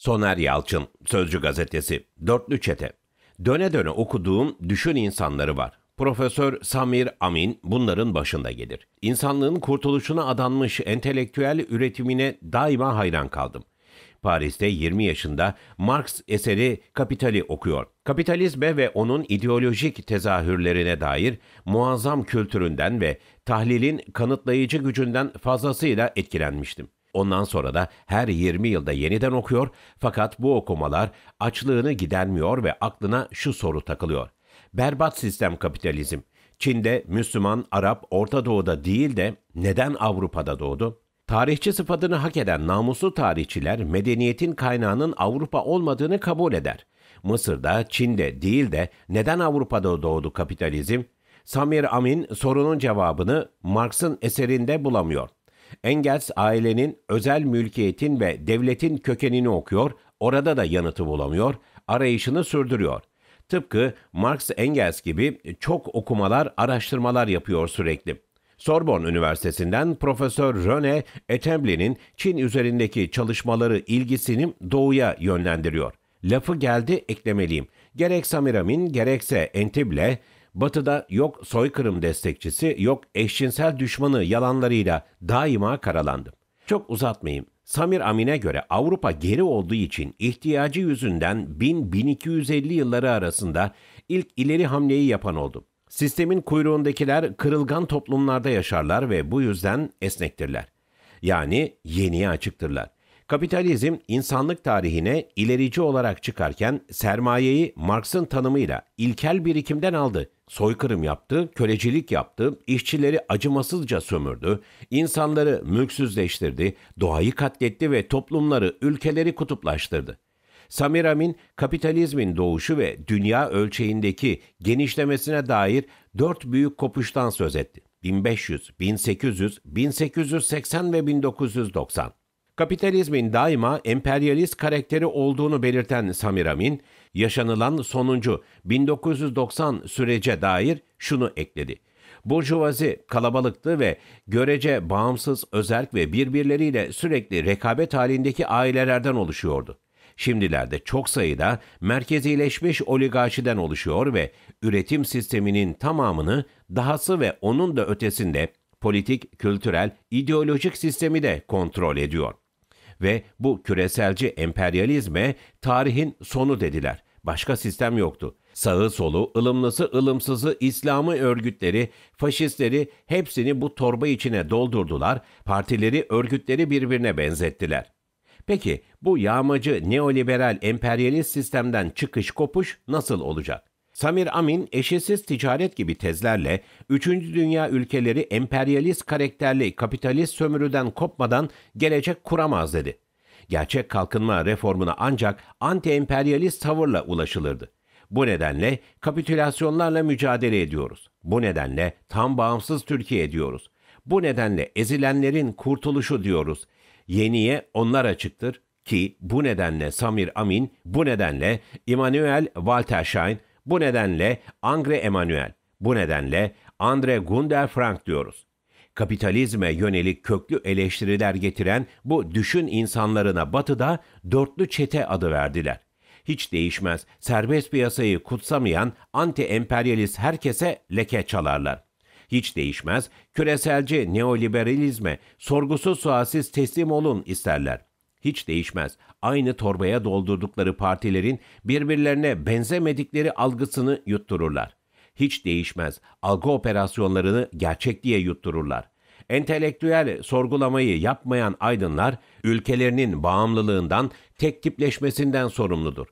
Soner Yalçın, Sözcü Gazetesi, Dörtlü Çete. Döne döne okuduğum Düşün insanları var. Profesör Samir Amin bunların başında gelir. İnsanlığın kurtuluşuna adanmış entelektüel üretimine daima hayran kaldım. Paris'te 20 yaşında Marx eseri Kapital'i okuyor. Kapitalizme ve onun ideolojik tezahürlerine dair muazzam kültüründen ve tahlilin kanıtlayıcı gücünden fazlasıyla etkilenmiştim. Ondan sonra da her 20 yılda yeniden okuyor fakat bu okumalar açlığını gidermiyor ve aklına şu soru takılıyor. Berbat sistem kapitalizm. Çin'de Müslüman, Arap, Orta Doğu'da değil de neden Avrupa'da doğdu? Tarihçi sıfatını hak eden namuslu tarihçiler medeniyetin kaynağının Avrupa olmadığını kabul eder. Mısır'da, Çin'de değil de neden Avrupa'da doğdu kapitalizm? Samir Amin sorunun cevabını Marx'ın eserinde bulamıyor. Engels ailenin, özel mülkiyetin ve devletin kökenini okuyor, orada da yanıtı bulamıyor, arayışını sürdürüyor. Tıpkı Marx Engels gibi çok okumalar, araştırmalar yapıyor sürekli. Sorbonne Üniversitesi'nden Profesör René Etemblin'in Çin üzerindeki çalışmaları ilgisini doğuya yönlendiriyor. Lafı geldi eklemeliyim. Gerek Samiramin gerekse Entible Batı'da yok soykırım destekçisi, yok eşcinsel düşmanı yalanlarıyla daima karalandı. Çok uzatmayayım. Samir Amin'e göre Avrupa geri olduğu için ihtiyacı yüzünden 1000-1250 yılları arasında ilk ileri hamleyi yapan oldu. Sistemin kuyruğundakiler kırılgan toplumlarda yaşarlar ve bu yüzden esnektirler. Yani yeniye açıktırlar. Kapitalizm insanlık tarihine ilerici olarak çıkarken sermayeyi Marx'ın tanımıyla ilkel birikimden aldı. Soykırım yaptı, kölecilik yaptı, işçileri acımasızca sömürdü, insanları mülksüzleştirdi, doğayı katletti ve toplumları, ülkeleri kutuplaştırdı. Samir Amin, kapitalizmin doğuşu ve dünya ölçeğindeki genişlemesine dair dört büyük kopuştan söz etti. 1500, 1800, 1880 ve 1990. Kapitalizmin daima emperyalist karakteri olduğunu belirten Samir Amin, yaşanılan sonuncu 1990 sürece dair şunu ekledi. Burjuvazi kalabalıktı ve görece bağımsız, özerk ve birbirleriyle sürekli rekabet halindeki ailelerden oluşuyordu. Şimdilerde çok sayıda merkezileşmiş oligarşiden oluşuyor ve üretim sisteminin tamamını dahası ve onun da ötesinde politik, kültürel, ideolojik sistemi de kontrol ediyor. Ve bu küreselci emperyalizme tarihin sonu dediler. Başka sistem yoktu. Sağı solu, ılımlısı ılımsızı, İslam'ı örgütleri, faşistleri hepsini bu torba içine doldurdular, partileri, örgütleri birbirine benzettiler. Peki bu yağmacı neoliberal emperyalist sistemden çıkış kopuş nasıl olacak? Samir Amin eşesiz ticaret gibi tezlerle 3. dünya ülkeleri emperyalist karakterli kapitalist sömürüden kopmadan gelecek kuramaz dedi. Gerçek kalkınma reformuna ancak anti-emperyalist tavırla ulaşılırdı. Bu nedenle kapitülasyonlarla mücadele ediyoruz. Bu nedenle tam bağımsız Türkiye diyoruz. Bu nedenle ezilenlerin kurtuluşu diyoruz. Yeniye onlar açıktır ki bu nedenle Samir Amin, bu nedenle Immanuel Walterschein, bu nedenle Angre Emmanuel, bu nedenle Andre Gunder Frank diyoruz. Kapitalizme yönelik köklü eleştiriler getiren bu düşün insanlarına batıda dörtlü çete adı verdiler. Hiç değişmez, serbest piyasayı kutsamayan anti-emperyalist herkese leke çalarlar. Hiç değişmez, küreselci neoliberalizme sorgusuz sualsiz teslim olun isterler. Hiç değişmez, aynı torbaya doldurdukları partilerin birbirlerine benzemedikleri algısını yuttururlar. Hiç değişmez, algı operasyonlarını gerçek diye yuttururlar. Entelektüel sorgulamayı yapmayan aydınlar ülkelerinin bağımlılığından, tek tipleşmesinden sorumludur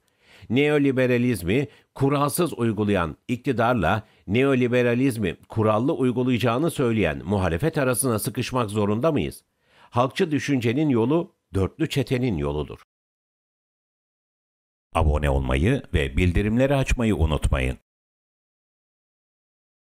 neoliberalizmi kuralsız uygulayan iktidarla neoliberalizmi kurallı uygulayacağını söyleyen muhalefet arasına sıkışmak zorunda mıyız? Halkçı düşüncenin yolu dörtlü çetenin yoludur. Abone olmayı ve bildirimleri açmayı unutmayın.